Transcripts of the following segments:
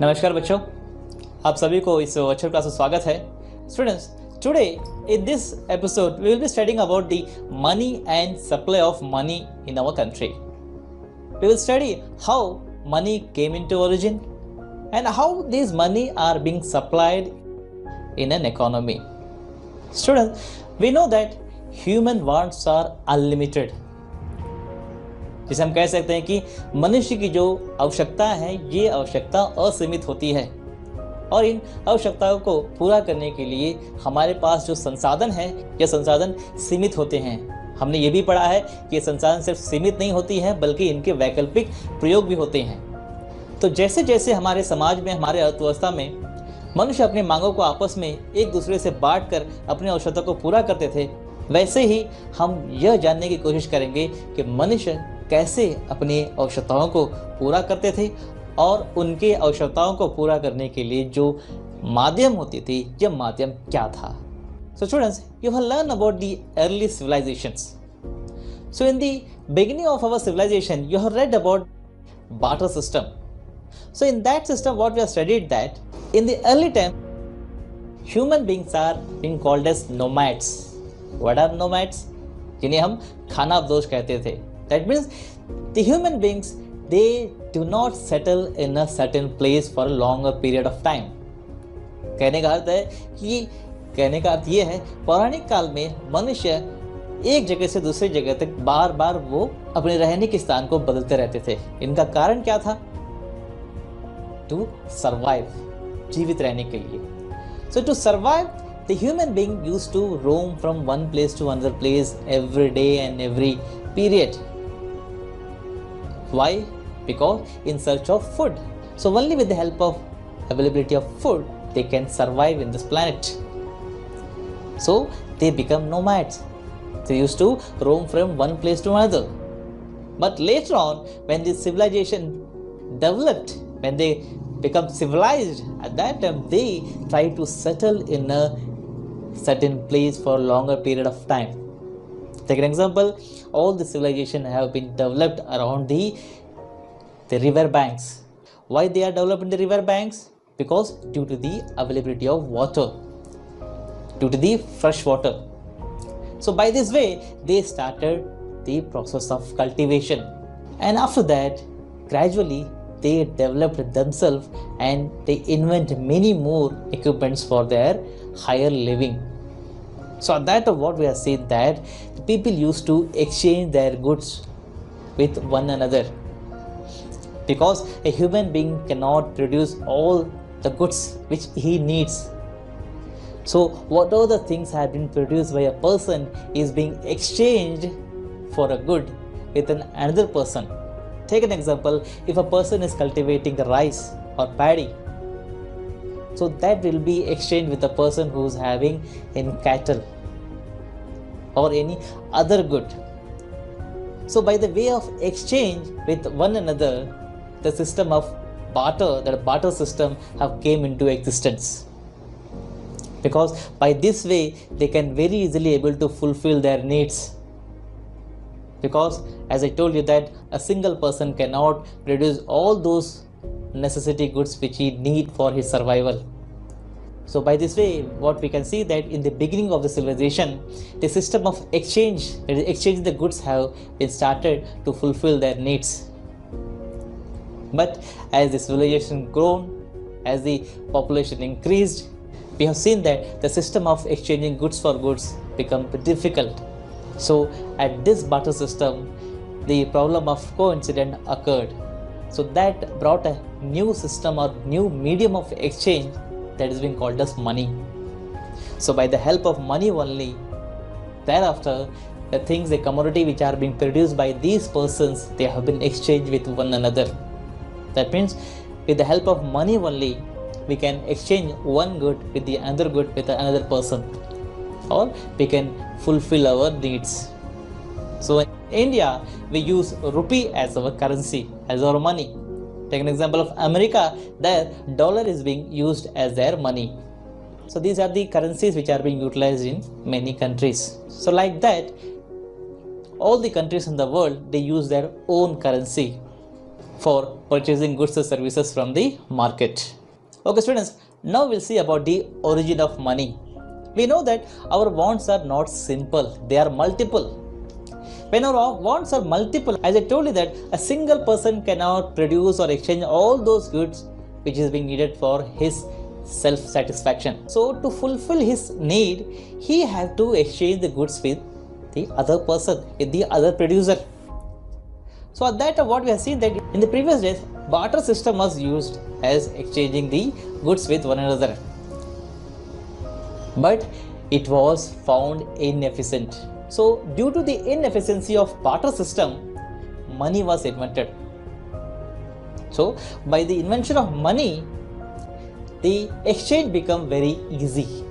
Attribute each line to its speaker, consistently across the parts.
Speaker 1: नमस्कार बच्चों। आप सभी को इस अच्छर क्लास में स्वागत है। Students today in this episode we will be studying about the money and supply of money in our country we will study how money came into origin and how this money are being supplied in an economy student we know that human wants are unlimited जिसे हम कह सकते हैं कि मनुष्य की जो आवश्यकता है, ये आवश्यकता असीमित होती है। और इन आवश्यकताओं को पूरा करने के लिए हमारे पास जो संसाधन है, ये संसाधन सीमित होते हैं। हमने ये भी पढ़ा है कि ये संसाधन सिर्फ़ सीमित नहीं होती है, बल्कि इनके वैकल्पिक प्रयोग भी होते हैं। तो जैसे जैसे हमारे समाज में, हमारे अर्थव्यवस्था में मनुष्य अपनी मांगों को आपस में एक दूसरे से बांट कर अपनी आवश्यकता को पूरा करते थे, वैसे ही हम यह जानने की कोशिश करेंगे कि मनुष्य कैसे अपनी आवश्यकताओं को पूरा करते थे और उनके आवश्यकताओं को पूरा करने के लिए जो माध्यम होती थी, यह माध्यम क्या था? So students you have learn about the early civilisations so in the beginning of our civilisation you have read about barter system. So in that system, what we have studied that in the early time, human beings are being called as nomads. What are nomads? जिन्हें हम खानाबदोश कहते थे। That means the human beings, they do not settle in a certain place for a longer period of time. कहने का अर्थ है कि, कहने का अर्थ ये है, पौराणिक काल में मनुष्य एक जगह से दूसरी जगह तक बार बार वो अपने रहने के स्थान को बदलते रहते थे। इनका कारण क्या था? टू सर्वाइव जीवित रहने के लिए। So to survive the human being use to roam from one place to another place every day and every period why? Because in search of food. So only with the help of availability of food they can survive in this planet. So they become nomads. They used to roam from one place to another. But later on when this civilization developed when they become civilized at that time they try to settle in a certain place for a longer period of time take an example all the civilization have been developed around the the river banks. Why they are developed in the river banks? Because due to the availability of water. Due to the fresh water. So by this way they started the process of cultivation. And after that gradually they developed themselves and they invent many more equipments for their higher living so at that what we have seen that people used to exchange their goods with one another. Because a human being cannot produce all the goods which he needs. So whatever the things have been produced by a person is being exchanged for a good with an another person. Take an example if a person is cultivating the rice or paddy so that will be exchanged with a person who's having in cattle or any other good. So by the way of exchange with one another the system of barter that barter system have came into existence. Because by this way they can very easily able to fulfill their needs. Because as i told you that a single person cannot produce all those necessity goods which he need for his survival. So by this way what we can see that in the beginning of the civilization the system of exchange exchanging the goods have been started to fulfill their needs. But as the civilization grown as the population increased we have seen that the system of exchanging goods for goods become difficult. So at this barter system the problem of coincidence occurred so that brought a new system or new medium of exchange that is being called as money. So by the help of money only thereafter the things the commodity which are being produced by these persons they have been exchanged with one another. That means with the help of money only we can exchange one good with the other good with another person. Or we can fulfill our needs. So india we use rupee as our currency as our money take an example of america there dollar is being used as their money so these are the currencies which are being utilized in many countries so like that all the countries in the world they use their own currency for purchasing goods or services from the market. Okay, students, now we'll see about the origin of money. We know that our wants are not simple, they are multiple. Our wants are multiple, as I told you that a single person cannot produce or exchange all those goods which is being needed for his self satisfaction. So to fulfill his need, he has to exchange the goods with the other person, with the other producer. So at that what we have seen that in the previous days, barter system was used as exchanging the goods with one another. But it was found inefficient. So due to the inefficiency of barter system, money was invented. So by the invention of money, the exchange become very easy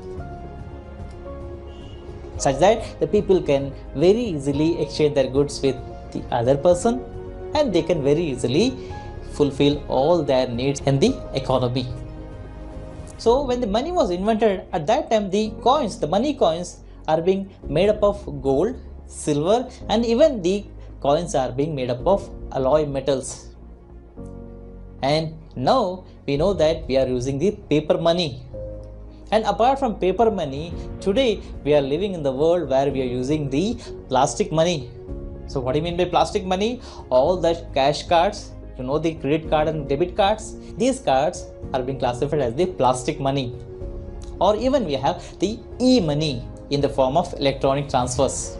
Speaker 1: such that the people can very easily exchange their goods with the other person and they can very easily fulfill all their needs in the economy so when the money was invented at that time the coins the money coins are being made up of gold silver and even the coins are being made up of alloy metals and now we know that we are using the paper money. And apart from paper money, today we are living in the world where we are using the plastic money. So, what do you mean by plastic money? All the cash cards, you know, the credit card and debit cards, these cards are being classified as the plastic money. Or even we have the e money in the form of electronic transfers.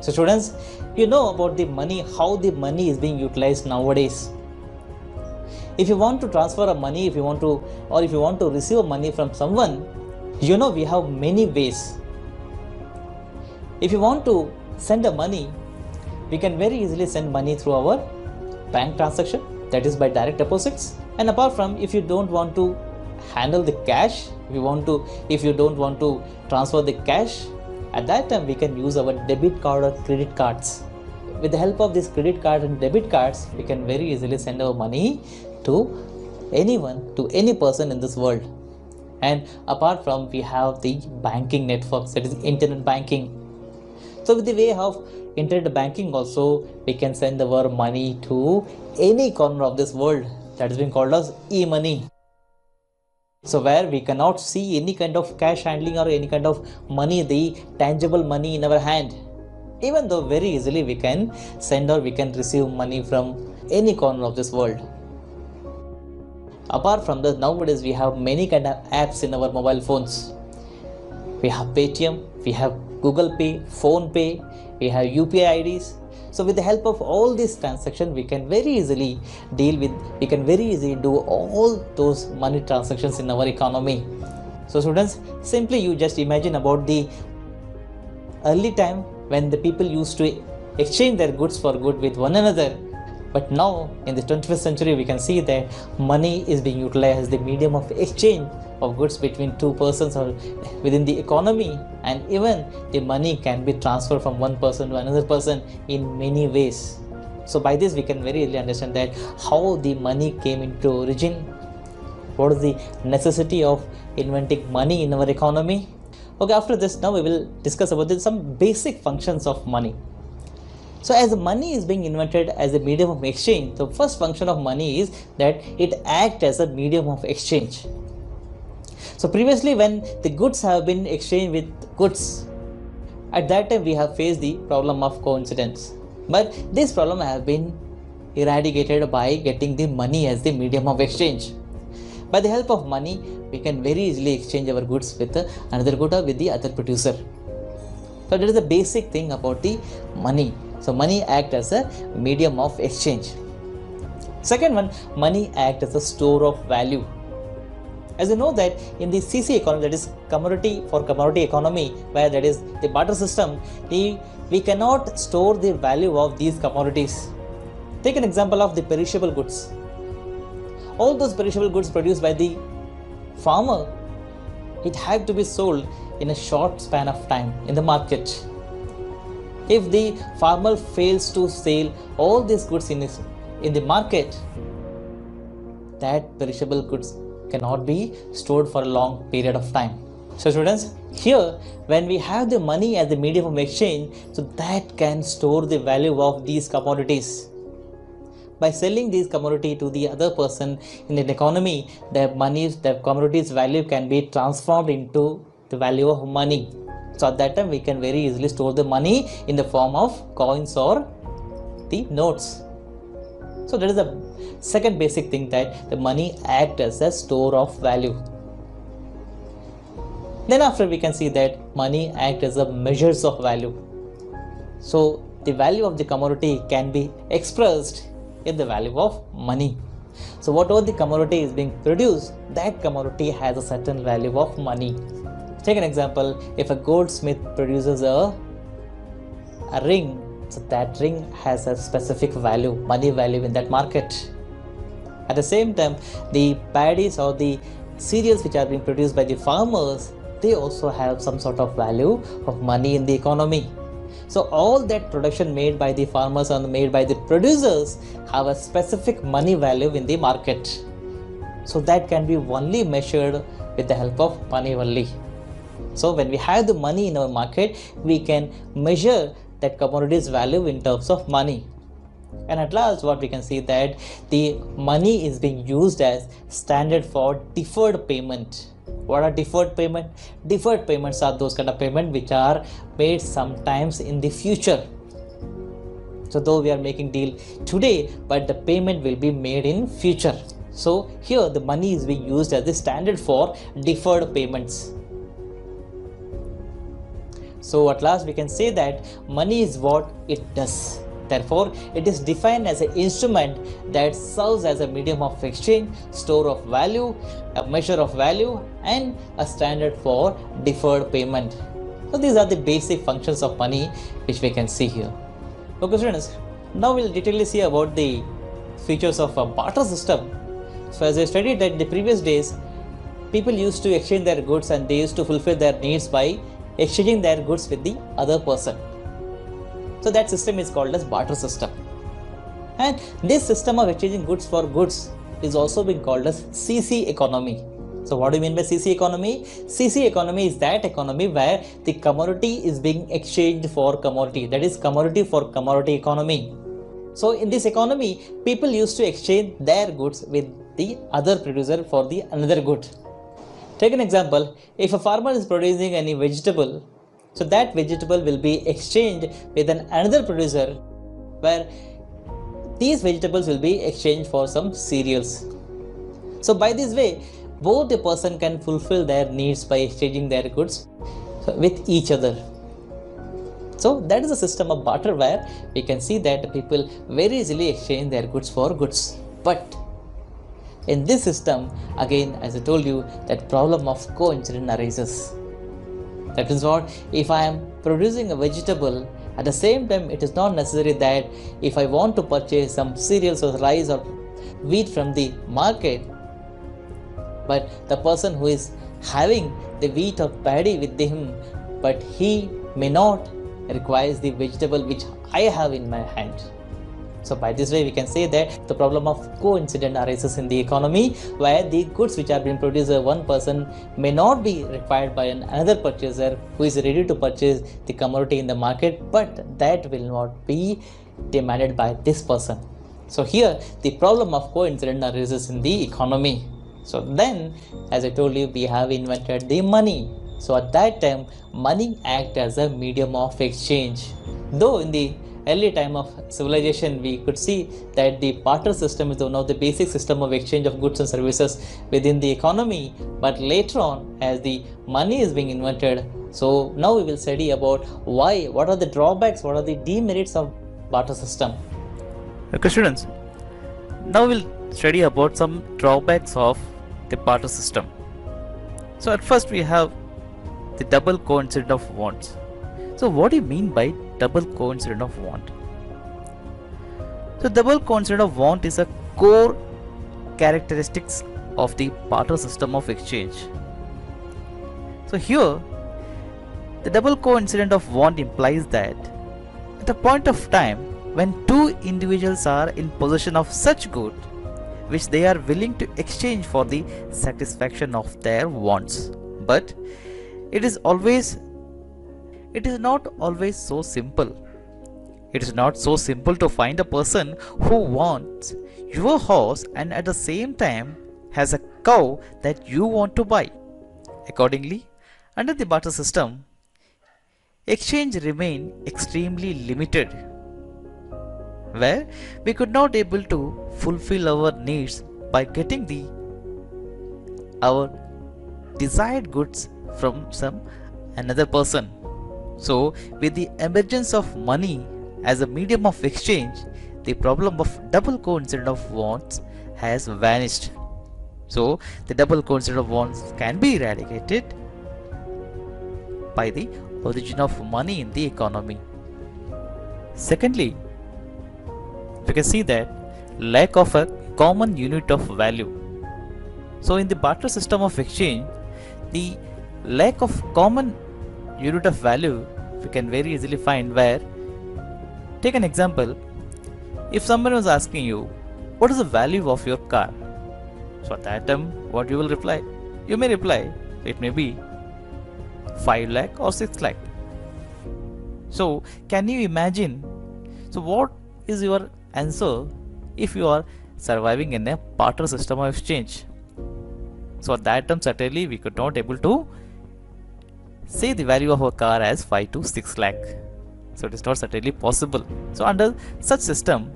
Speaker 1: So, students, you know about the money, how the money is being utilized nowadays. If you want to transfer a money if you want to or if you want to receive a money from someone you know we have many ways. If you want to send a money we can very easily send money through our bank transaction that is by direct deposits. And apart from if you don't want to handle the cash if you want to if you don't want to transfer the cash at that time we can use our debit card or credit cards. With the help of this credit card and debit cards we can very easily send our money to anyone to any person in this world. And apart from we have the banking networks that is internet banking. So with the way of internet banking also we can send our money to any corner of this world. That is being called as e-money so where we cannot see any kind of cash handling or any kind of money the tangible money in our hand. Even though very easily we can send or we can receive money from any corner of this world. Apart from this nowadays we have many kind of apps in our mobile phones. We have paytm we have google pay PhonePe we have upi ids so with the help of all these transactions we can very easily deal with we can very easily do all those money transactions in our economy. So students simply you just imagine about the early time when the people used to exchange their goods for good with one another. But now, in the 21st century, we can see that money is being utilized as the medium of exchange of goods between two persons or within the economy, and even the money can be transferred from one person to another person in many ways. So, by this, we can very easily understand that how the money came into origin, what is the necessity of inventing money in our economy. Okay, after this, now we will discuss about this, some basic functions of money. So as money is being invented as a medium of exchange, the first function of money is that it acts as a medium of exchange. So previously when the goods have been exchanged with goods, at that time we have faced the problem of coincidence. But this problem has been eradicated by getting the money as the medium of exchange. By the help of money, we can very easily exchange our goods with another good or with the other producer. So that is the basic thing about the money. So money act as a medium of exchange. Second one, money act as a store of value. As you know that in the CC economy, that is commodity for commodity economy, where that is the barter system, the, we cannot store the value of these commodities. Take an example of the perishable goods. All those perishable goods produced by the farmer, it had to be sold in a short span of time in the market if the farmer fails to sell all these goods in, his, in the market, that perishable goods cannot be stored for a long period of time. So students, here when we have the money as the medium of exchange, so that can store the value of these commodities. by selling these commodity to the other person in an economy, the money, the commodities value can be transformed into the value of money. So at that time, we can very easily store the money in the form of coins or the notes. So that is the second basic thing that the money act as a store of value. Then after we can see that money act as a measures of value. So the value of the commodity can be expressed in the value of money. So whatever the commodity is being produced, that commodity has a certain value of money. Take an example, if a goldsmith produces a, a ring, so that ring has a specific value, money value in that market. At the same time, the paddies or the cereals which are being produced by the farmers they also have some sort of value of money in the economy. So all that production made by the farmers and made by the producers have a specific money value in the market. So that can be only measured with the help of money only. So when we have the money in our market, we can measure that commodity's value in terms of money. And at last, what we can see that the money is being used as standard for deferred payment. What are deferred payment? Deferred payments are those kind of payment which are made sometimes in the future. So though we are making deal today but the payment will be made in future. So here the money is being used as the standard for deferred payments so at last we can say that money is what it does Therefore, it is defined as an instrument that serves as a medium of exchange, store of value, a measure of value, and a standard for deferred payment. So, these are the basic functions of money which we can see here. Okay, students, now we'll detailedly see about the features of a barter system. So, as I studied that in the previous days, people used to exchange their goods and they used to fulfill their needs by exchanging their goods with the other person. So that system is called as barter system. And this system of exchanging goods for goods is also being called as CC economy. So what do you mean by CC economy? CC economy is that economy where the commodity is being exchanged for commodity. That is commodity for commodity economy. So in this economy, people used to exchange their goods with the other producer for the another good. Take an example. If a farmer is producing any vegetable so that vegetable will be exchanged with an another producer where these vegetables will be exchanged for some cereals. So by this way, both the person can fulfill their needs by exchanging their goods with each other. So that is a system of barter where we can see that people very easily exchange their goods for goods. But in this system, again, as I told you, that problem of coincidence arises. That is what if I am producing a vegetable at the same time it is not necessary that if I want to purchase some cereals or rice or wheat from the market but the person who is having the wheat or paddy with him but he may not requires the vegetable which I have in my hand so by this way, we can say that the problem of coincidence arises in the economy where the goods which are being produced by one person may not be required by another purchaser who is ready to purchase the commodity in the market, but that will not be demanded by this person. So here the problem of coincidence arises in the economy. So then, as I told you, we have invented the money. So at that time, money act as a medium of exchange. Though in the early time of civilization, we could see that the barter system is one of the basic system of exchange of goods and services within the economy. But later on, as the money is being invented, so now we will study about why, what are the drawbacks, what are the demerits of barter system.
Speaker 2: Okay, students. Now we'll study about some drawbacks of the barter system. So at first we have the double coincidence of wants. So what do you mean by double coincidence of want? So double coincidence of want is a core characteristics of the barter system of exchange. So here the double coincidence of want implies that at a point of time when two individuals are in possession of such good which they are willing to exchange for the satisfaction of their wants but it is always it is not always so simple. it is not so simple to find a person who wants your horse and at the same time has a cow that you want to buy. Accordingly, under the barter system, exchange remained extremely limited where we could not able to fulfill our needs by getting the our desired goods from some another person so with the emergence of money as a medium of exchange the problem of double coincidence of wants has vanished so the double coincidence of wants can be eradicated by the origin of money in the economy. Secondly, we can see that lack of a common unit of value. So in the barter system of exchange, the lack of common unit of value we can very easily find where take an example if someone was asking you what is the value of your car? So at that time what you will reply? You may reply it may be 5 lakh or 6 lakh. So can you imagine? So what is your answer if you are surviving in a barter system of exchange? So at that time certainly we could not able to say the value of a car as 5 to 6 lakh so it is not certainly possible so under such system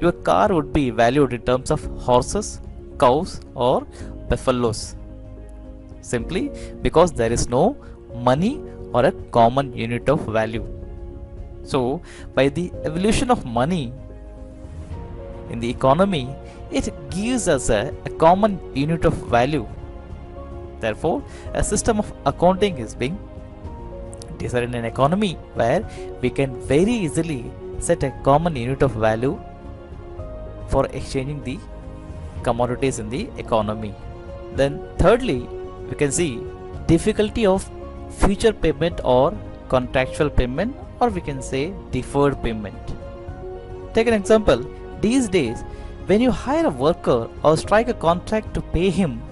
Speaker 2: your car would be valued in terms of horses cows or buffaloes simply because there is no money or a common unit of value. So, by the evolution of money in the economy, it gives us a, a common unit of value. Therefore, a system of accounting is being designed in an economy where we can very easily set a common unit of value for exchanging the commodities in the economy. Then thirdly, we can see difficulty of future payment or contractual payment or we can say deferred payment. Take an example. These days, when you hire a worker or strike a contract to pay him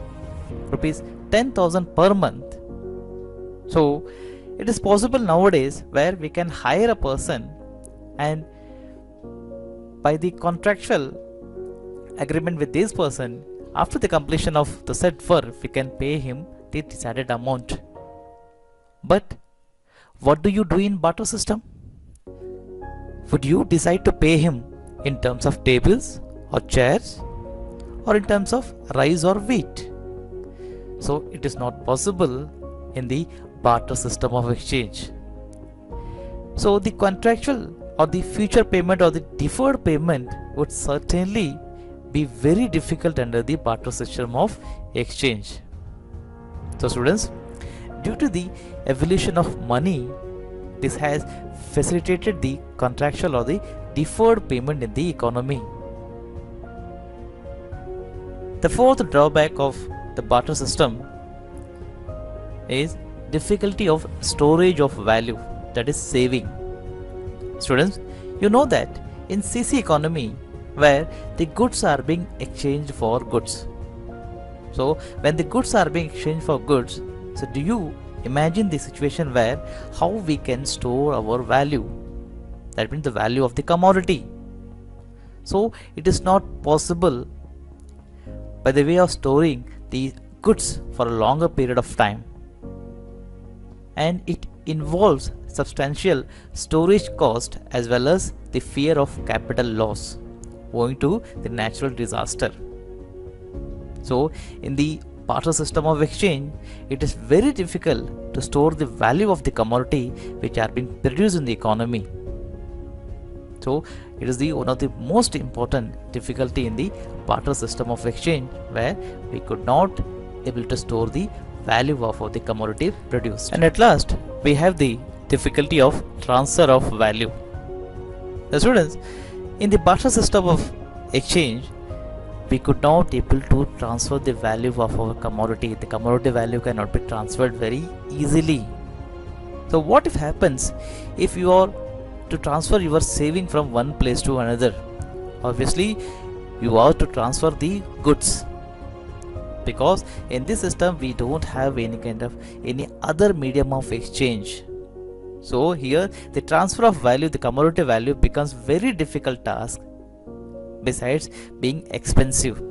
Speaker 2: rupees 10,000 per month, so it is possible nowadays where we can hire a person and by the contractual agreement with this person after the completion of the said work we can pay him the decided amount but what do you do in barter system? Would you decide to pay him in terms of tables or chairs or in terms of rice or wheat? So it is not possible in the barter system of exchange. So the contractual or the future payment or the deferred payment would certainly be very difficult under the barter system of exchange. So students, Due to the evolution of money, this has facilitated the contractual or the deferred payment in the economy. The fourth drawback of the barter system is difficulty of storage of value that is saving. Students, you know that in CC economy where the goods are being exchanged for goods. So when the goods are being exchanged for goods, so do you imagine the situation where how we can store our value? That means the value of the commodity. So it is not possible by the way of storing the goods for a longer period of time. And it involves substantial storage cost as well as the fear of capital loss owing to the natural disaster. So in the barter system of exchange, it is very difficult to store the value of the commodity which are being produced in the economy. So it is the one of the most important difficulty in the barter system of exchange where we could not able to store the value of the commodity produced. And at last we have the difficulty of transfer of value. The students in the barter system of exchange we could not able to transfer the value of our commodity the commodity value cannot be transferred very easily so what if happens if you are to transfer your saving from one place to another obviously you have to transfer the goods because in this system we don't have any kind of any other medium of exchange So here the transfer of value, the commodity value becomes very difficult task besides being expensive.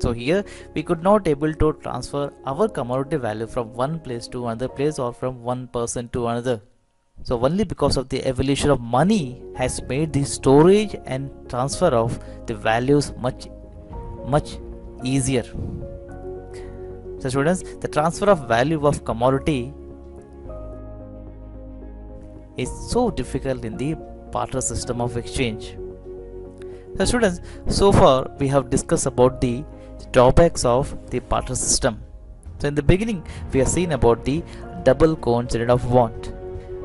Speaker 2: So here we could not able to transfer our commodity value from one place to another place or from one person to another. So only because of the evolution of money has made the storage and transfer of the values much much easier. So students, the transfer of value of commodity is so difficult in the barter system of exchange. So students, so far we have discussed about the drawbacks of the barter system. So in the beginning, we have seen about the double coincidence of want,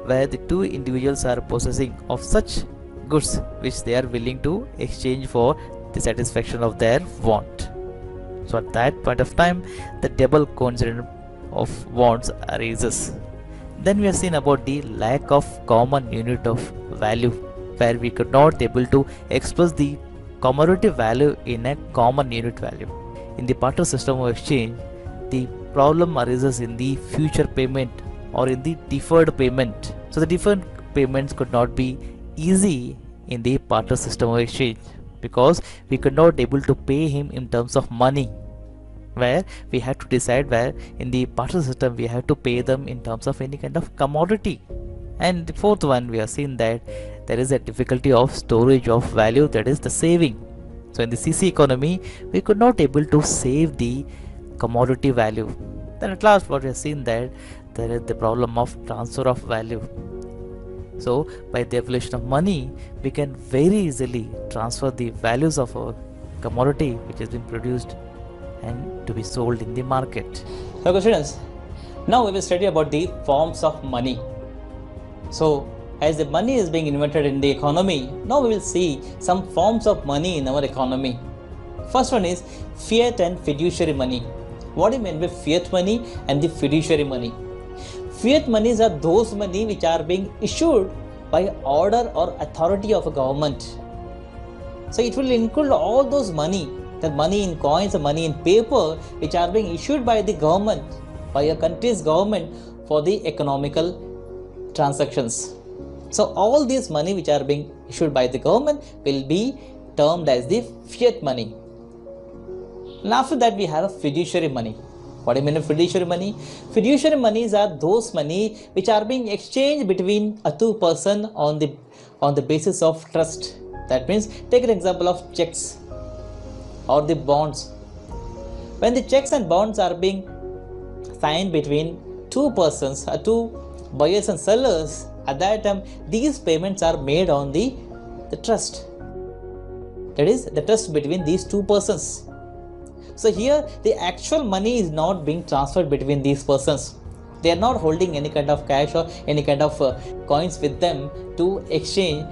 Speaker 2: where the two individuals are possessing of such goods which they are willing to exchange for the satisfaction of their want. So at that point of time, the double coincidence of wants arises. Then we have seen about the lack of common unit of value, where we could not able to express the commodity value in a common unit value. In the barter system of exchange, the problem arises in the future payment or in the deferred payment. So the deferred payments could not be easy in the barter system of exchange because we could not able to pay him in terms of money where we had to decide where in the barter system we have to pay them in terms of any kind of commodity. And the fourth one we have seen that there is a difficulty of storage of value that is the saving. So in the cc economy we could not able to save the commodity value. Then at last what we have seen that there is the problem of transfer of value so by the evolution of money we can very easily transfer the values of a commodity which has been produced and to be sold in the market.
Speaker 1: Okay, students. Now we will study about the forms of money. So, as the money is being invented in the economy, now we will see some forms of money in our economy. First one is fiat and fiduciary money. What do you mean by fiat money and the fiduciary money? Fiat monies are those money which are being issued by order or authority of a government. So it will include all those money the money in coins, the money in paper, which are being issued by the government, by a country's government for the economical transactions. So all these money which are being issued by the government will be termed as the fiat money. And after that we have a fiduciary money. What do you mean fiduciary money? Fiduciary monies are those money which are being exchanged between a two person on the on the basis of trust. That means take an example of checks or the bonds. When the checks and bonds are being signed between two persons, uh, two buyers and sellers, at that time these payments are made on the, the trust. That is the trust between these two persons. So here the actual money is not being transferred between these persons. They are not holding any kind of cash or any kind of uh, coins with them to exchange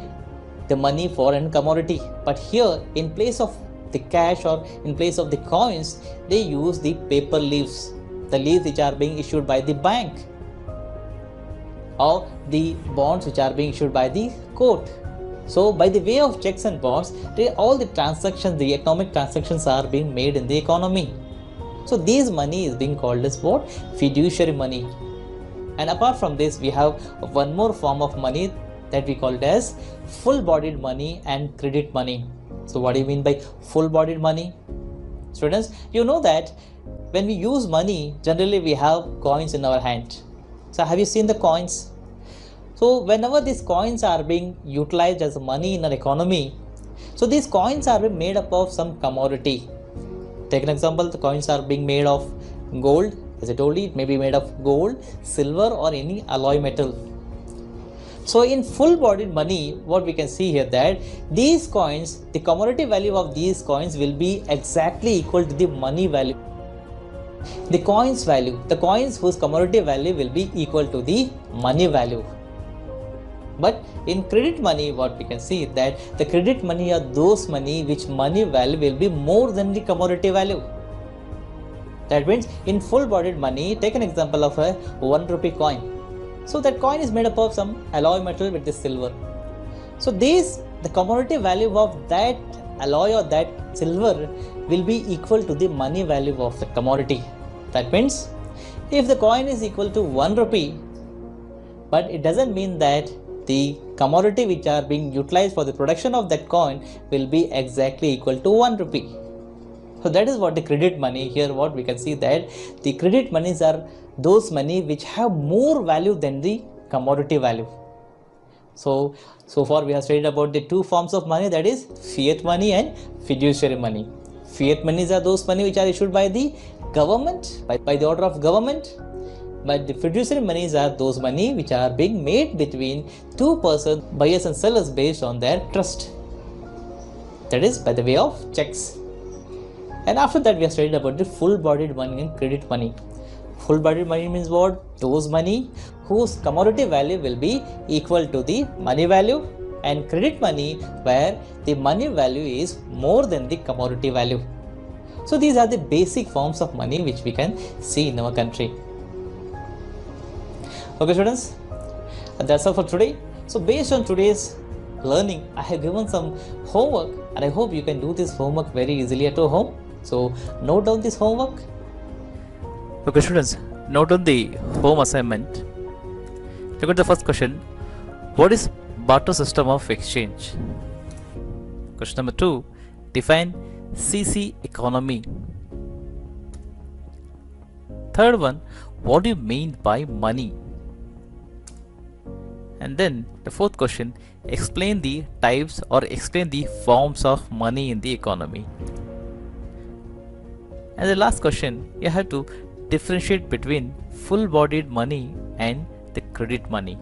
Speaker 1: the money for an commodity. But here, in place of the cash or in place of the coins they use the paper leaves the leaves which are being issued by the bank or the bonds which are being issued by the court so by the way of checks and bonds all the transactions the economic transactions are being made in the economy so this money is being called as what fiduciary money and apart from this we have one more form of money that we call it as full bodied money and credit money so what do you mean by full bodied money? Students, you know that when we use money, generally we have coins in our hand. So have you seen the coins? So whenever these coins are being utilized as money in an economy, so these coins are made up of some commodity. Take an example, the coins are being made of gold. As I told you, it may be made of gold, silver or any alloy metal so in full bodied money, what we can see here that these coins, the commodity value of these coins will be exactly equal to the money value. The coins value, the coins whose commodity value will be equal to the money value. But in credit money, what we can see is that the credit money are those money which money value will be more than the commodity value. That means in full bodied money, take an example of a 1 rupee coin so that coin is made up of some alloy metal with the silver. So these the commodity value of that alloy or that silver will be equal to the money value of the commodity. That means if the coin is equal to 1 rupee, but it doesn't mean that the commodity which are being utilized for the production of that coin will be exactly equal to 1 rupee. So that is what the credit money here what we can see that the credit monies are those money which have more value than the commodity value. So so far we have studied about the two forms of money that is fiat money and fiduciary money. Fiat monies are those money which are issued by the government by, by the order of government but the fiduciary monies are those money which are being made between two persons buyers and sellers based on their trust. That is by the way of checks. And after that we have studied about the full bodied money and credit money. Full bodied money means what? Those money whose commodity value will be equal to the money value and credit money where the money value is more than the commodity value. So these are the basic forms of money which we can see in our country okay students uh, that's all for today so based on today's learning i have given some homework and i hope you can do this homework very easily at your home so note down this homework
Speaker 2: Okay, students, note down the home assignment. Look at the first question. What is barter system of exchange? Question number two. Define CC economy. Third one. What do you mean by money? And then the fourth question. Explain the types or explain the forms of money in the economy. And the last question, you have to differentiate between full bodied money and the credit money.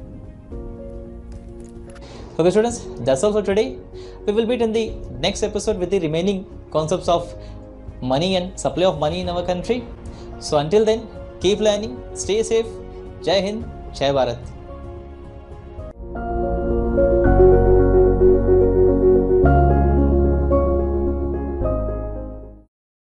Speaker 1: okay students that's all for today we will meet in the next episode with the remaining concepts of money and supply of money in our country so until then keep learning stay safe jai hind jai bharat